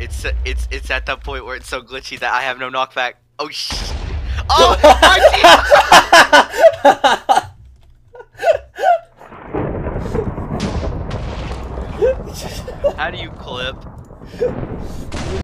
it's it's it's at that point where it's so glitchy that I have no knockback. Oh sh. Oh, How do you clip?